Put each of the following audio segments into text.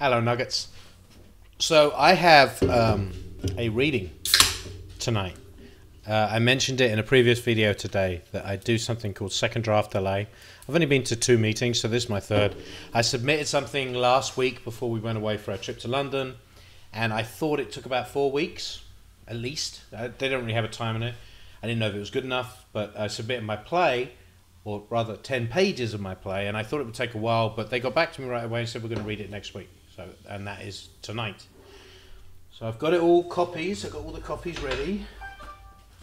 Hello, Nuggets. So I have um, a reading tonight. Uh, I mentioned it in a previous video today that I do something called second draft delay. I've only been to two meetings, so this is my third. I submitted something last week before we went away for our trip to London, and I thought it took about four weeks, at least. Uh, they don't really have a time on it. I didn't know if it was good enough, but I submitted my play, or rather 10 pages of my play, and I thought it would take a while, but they got back to me right away and said we're going to read it next week. So, and that is tonight. So I've got it all copies. I've got all the copies ready.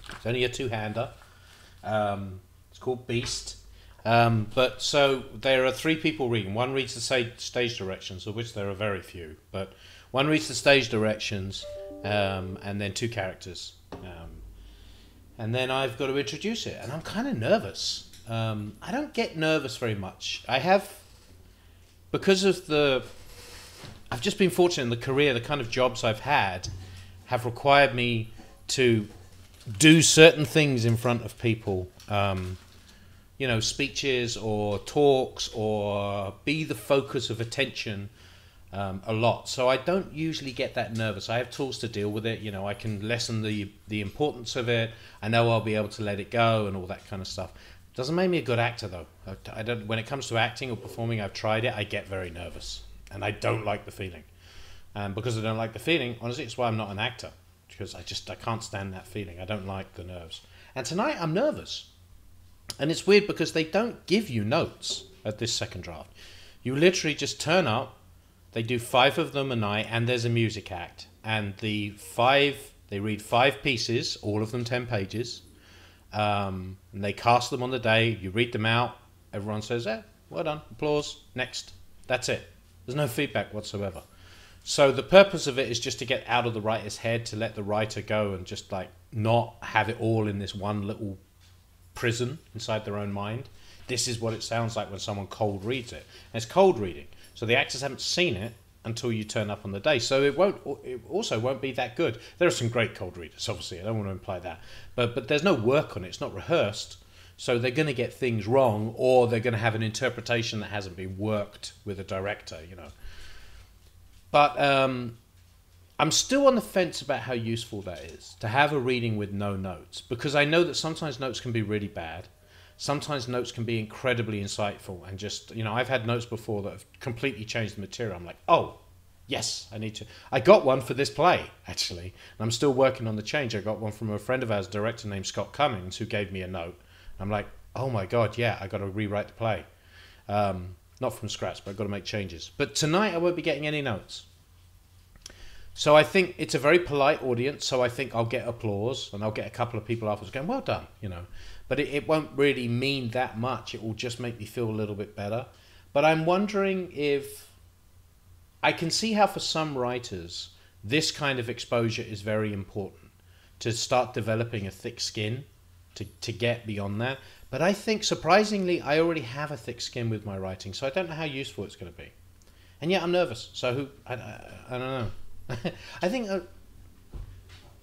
It's only a two-hander. Um, it's called Beast. Um, but so there are three people reading. One reads the stage directions, of which there are very few. But one reads the stage directions, um, and then two characters. Um, and then I've got to introduce it, and I'm kind of nervous. Um, I don't get nervous very much. I have, because of the I've just been fortunate in the career, the kind of jobs I've had have required me to do certain things in front of people. Um, you know, speeches or talks or be the focus of attention um, a lot. So I don't usually get that nervous. I have tools to deal with it. You know, I can lessen the the importance of it. I know I'll be able to let it go and all that kind of stuff. Doesn't make me a good actor though. I, I don't. When it comes to acting or performing, I've tried it. I get very nervous and I don't like the feeling. And because I don't like the feeling, honestly, it's why I'm not an actor because I just I can't stand that feeling. I don't like the nerves. And tonight I'm nervous, and it's weird because they don't give you notes at this second draft. You literally just turn up. They do five of them a night, and there's a music act. And the five they read five pieces, all of them ten pages. Um, and they cast them on the day. You read them out. Everyone says, "Eh, well done, applause." Next, that's it. There's no feedback whatsoever. So the purpose of it is just to get out of the writer's head, to let the writer go and just like not have it all in this one little prison inside their own mind. This is what it sounds like when someone cold reads it. And it's cold reading. So the actors haven't seen it until you turn up on the day. So it won't it also won't be that good. There are some great cold readers, obviously. I don't want to imply that. But but there's no work on it. It's not rehearsed. So they're going to get things wrong, or they're going to have an interpretation that hasn't been worked with a director, you know. But um, I'm still on the fence about how useful that is to have a reading with no notes, because I know that sometimes notes can be really bad. Sometimes notes can be incredibly insightful, and just you know, I've had notes before that have completely changed the material. I'm like, oh, yes, I need to. I got one for this play actually, and I'm still working on the change. I got one from a friend of ours, director named Scott Cummings, who gave me a note I'm like, oh my god, yeah, I got to rewrite the play. Um, not from scratch, but I've got to make changes. But tonight I won't be getting any notes. So I think it's a very polite audience. So I think I'll get applause, and I'll get a couple of people afterwards going, "Well done," you know. But it, it won't really mean that much. It will just make me feel a little bit better. But I'm wondering if I can see how for some writers this kind of exposure is very important to start developing a thick skin to, to get beyond that. But I think, surprisingly, I already have a thick skin with my writing, so I don't know how useful it's going to be. And yet I'm nervous. So who? I, I, I don't know. I think uh,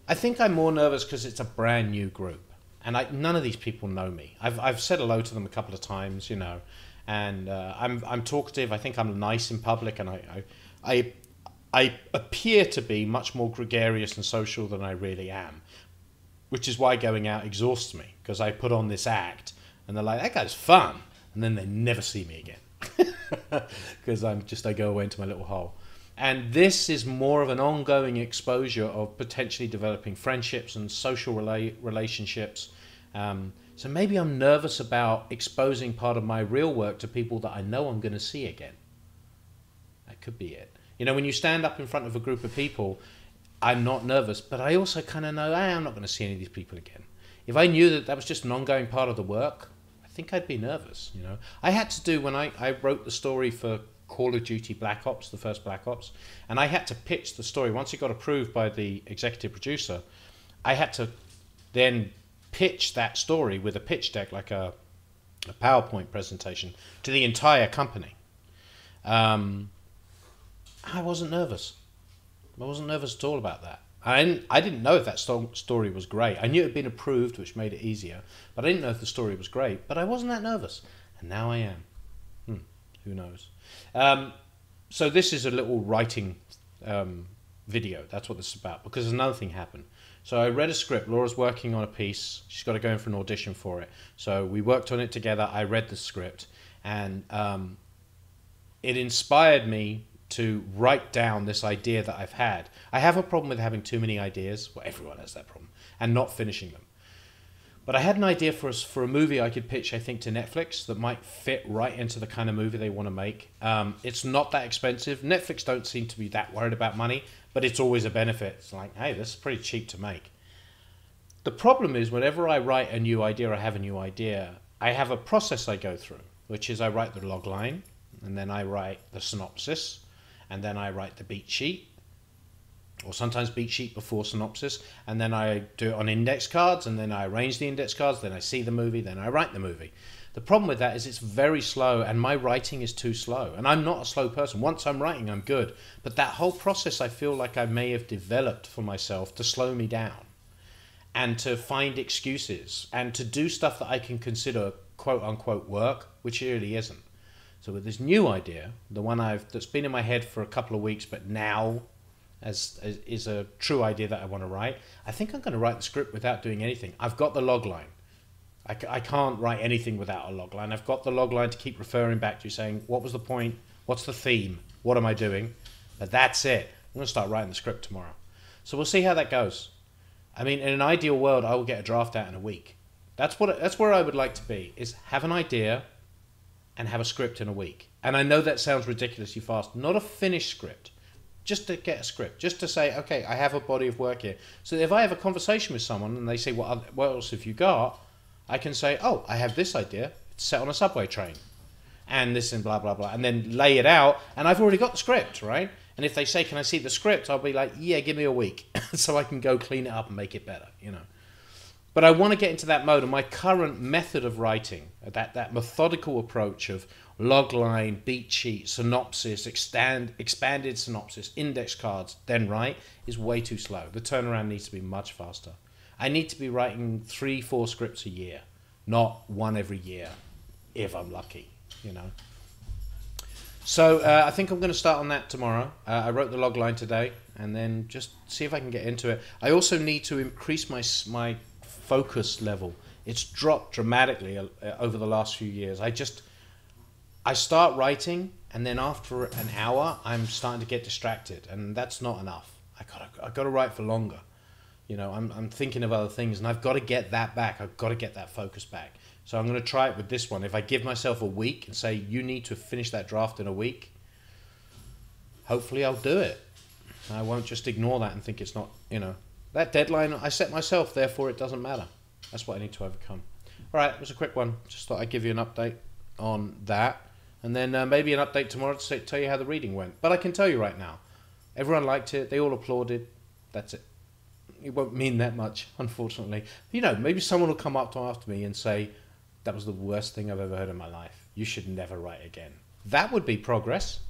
I think I'm more nervous because it's a brand new group, and I, none of these people know me. I've I've said hello to them a couple of times, you know, and uh, I'm I'm talkative. I think I'm nice in public, and I, I I I appear to be much more gregarious and social than I really am which is why going out exhausts me because I put on this act and they're like, that guy's fun. And then they never see me again because I'm just, I go away into my little hole. And this is more of an ongoing exposure of potentially developing friendships and social rela- relationships. Um, so maybe I'm nervous about exposing part of my real work to people that I know I'm going to see again. That could be it. You know, when you stand up in front of a group of people, I'm not nervous, but I also kind of know hey, I'm not going to see any of these people again. If I knew that that was just an ongoing part of the work, I think I'd be nervous. You know, I had to do when I, I wrote the story for Call of Duty Black Ops, the first Black Ops, and I had to pitch the story. Once it got approved by the executive producer, I had to then pitch that story with a pitch deck, like a, a PowerPoint presentation, to the entire company. Um, I wasn't nervous. I wasn't nervous at all about that. I didn't, I didn't know if that story was great. I knew it had been approved, which made it easier, but I didn't know if the story was great. But I wasn't that nervous, and now I am. Hmm, who knows? Um, so this is a little writing um, video. That's what this is about because another thing happened. So I read a script. Laura's working on a piece. She's got to go in for an audition for it. So we worked on it together. I read the script, and um, it inspired me to write down this idea that I've had. I have a problem with having too many ideas. Well, everyone has that problem, and not finishing them. But I had an idea for us for a movie I could pitch, I think, to Netflix that might fit right into the kind of movie they want to make. Um, it's not that expensive. Netflix don't seem to be that worried about money, but it's always a benefit. It's like, hey, this is pretty cheap to make. The problem is, whenever I write a new idea I have a new idea, I have a process I go through, which is I write the log line, and then I write the synopsis, and then I write the beat sheet, or sometimes beat sheet before synopsis, and then I do it on index cards, and then I arrange the index cards, then I see the movie, then I write the movie. The problem with that is it's very slow, and my writing is too slow. And I'm not a slow person. Once I'm writing, I'm good. But that whole process, I feel like I may have developed for myself to slow me down and to find excuses and to do stuff that I can consider quote unquote work, which really isn't. So with this new idea, the one I've that's been in my head for a couple of weeks, but now as, as is a true idea that I want to write. I think I'm going to write the script without doing anything. I've got the log line. I, I can't write anything without a log line. I've got the log line to keep referring back to, saying what was the point, what's the theme, what am I doing. But that's it. I'm going to start writing the script tomorrow. So we'll see how that goes. I mean, in an ideal world, I will get a draft out in a week. That's what. That's where I would like to be. Is have an idea, and have a script in a week. And I know that sounds ridiculously fast. Not a finished script just to get a script, just to say, okay, I have a body of work here. So if I have a conversation with someone and they say, what, what else have you got? I can say, oh, I have this idea. It's set on a subway train. And this and blah, blah, blah. And then lay it out. And I've already got the script, right? And if they say, can I see the script? I'll be like, yeah, give me a week. so I can go clean it up and make it better, you know. But I want to get into that mode. And my current method of writing, that, that methodical approach of logline, beat sheet, synopsis, expand, expanded synopsis, index cards, then write, is way too slow. The turnaround needs to be much faster. I need to be writing three, four scripts a year, not one every year, if I'm lucky, you know. So uh, I think I'm going to start on that tomorrow. Uh, I wrote the log line today, and then just see if I can get into it. I also need to increase my my focus level. It's dropped dramatically uh, over the last few years. I just I start writing, and then after an hour, I'm starting to get distracted, and that's not enough. I gotta, I gotta write for longer. You know, I'm, I'm thinking of other things, and I've got to get that back. I've got to get that focus back. So I'm going to try it with this one. If I give myself a week and say you need to finish that draft in a week, hopefully I'll do it. I won't just ignore that and think it's not, you know, that deadline I set myself. Therefore, it doesn't matter. That's what I need to overcome. All right, it was a quick one. Just thought I'd give you an update on that and then uh, maybe an update tomorrow to say, tell you how the reading went. But I can tell you right now, everyone liked it. They all applauded. That's it. It won't mean that much, unfortunately. You know, maybe someone will come up to after me and say, "That was the worst thing I've ever heard in my life. You should never write again." That would be progress.